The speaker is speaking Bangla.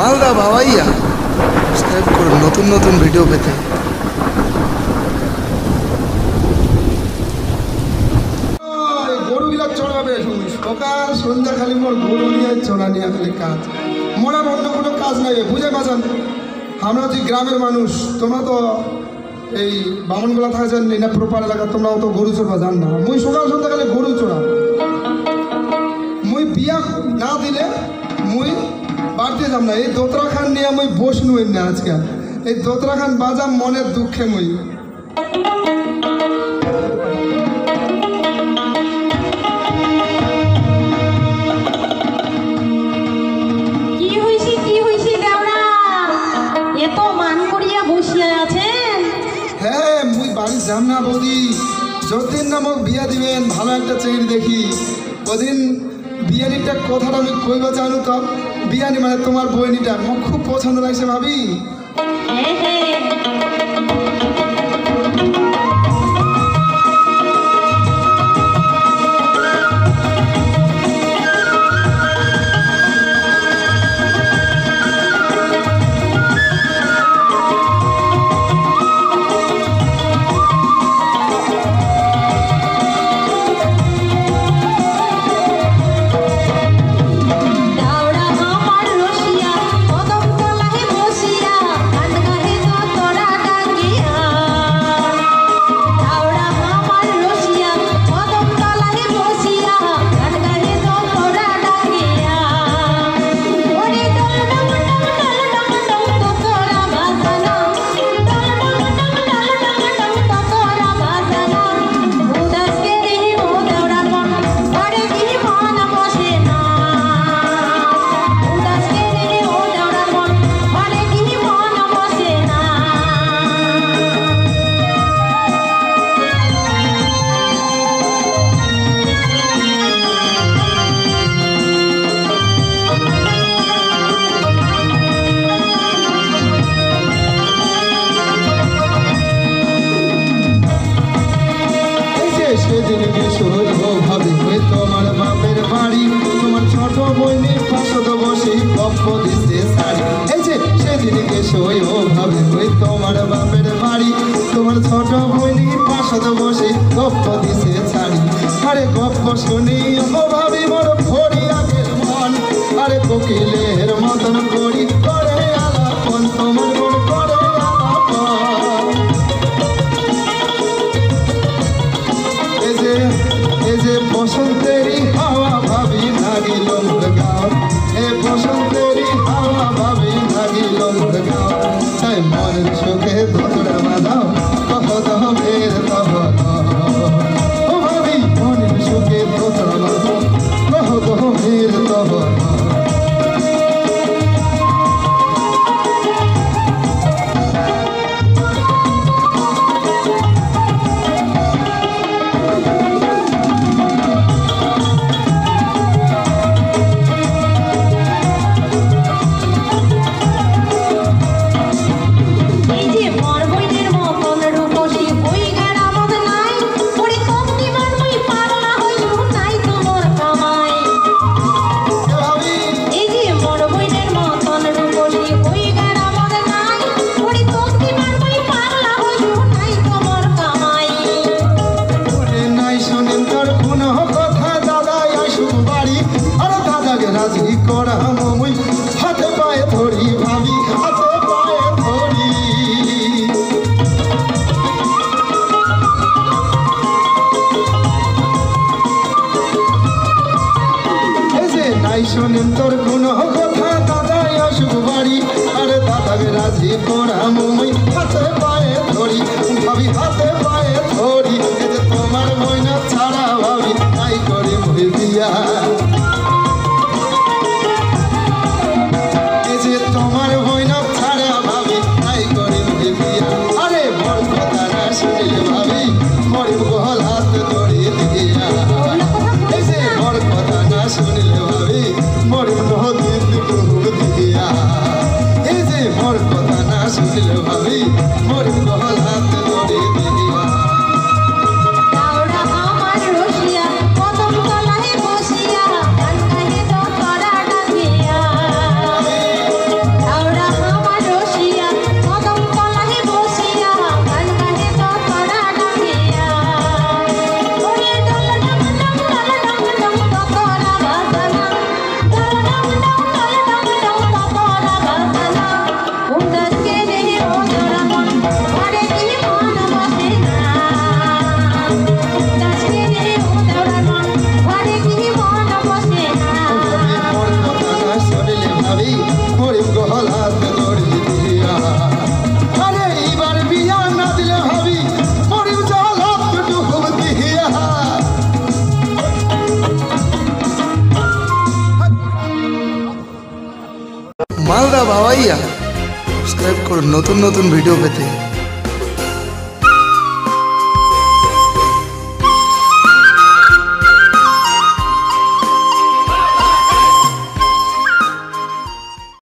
মালদা বাবাইয়া। সাবস্ক্রাইব করুন নতুন নতুন ভিডিও পেতে। সকাল, সন্ধ্যা খালি মোর গরু নিয়ে চড়া নিয়ে খালি কাজ। মোরা অন্য কোনো কাজ নাই বুঝে পাচ্ছেন? আমরা হচ্ছে গ্রামের মানুষ, তোমরা তো এই বামনগুলা থাকছেন না প্রপার এলাকা তোমরা তো গরু চড়বা জান না। মুই সকাল, সন্ধ্যা খালি গরু চড়া। মুই বিয়া না দিলে বাড়তে না এই দোতরা খান নিয়ে মুই বস নুই না আজকে এই দোতরা খান বাজাম মনের দুঃখে মই। কি হইছে কি হইছে এত করিয়া বসিয়া আছেন? হ্যাঁ বৌদি। যতদিন বিয়া দিবেন ভালো একটা দেখি। ওদিন বিয়ানিটা কথাটা আমি কইবা জানো তো? বিয়ানি মানে তোমার বইনিটা আমার খুব পছন্দ লাগছে ভাবি। এই যে সেদিন কিশোর ভাবি ওই তোমার বাপের বাড়ি, তোমার ছোট বইনি পাশত বসে গপ্প দিছে শাড়ি এই যে সেদিন কিশোর ভাবি ওই তোমার বাপের বাড়ি, তোমার ছোট বইনি পাশত বসে গপ্প দিছে শাড়ি আরে গপ্প শুনি ও ভাবি বড় ভরি আগের মন, আরে কোকিলের মতন করি তোর কোনো কথা, দাদাই অসুখ বাড়ি। আরে দাদাকে রাজি করা মুই হাতে পায়ে ধরি, ভাবি হাতে পায়ে ধরি। নতুন নতুন ভিডিও পেতে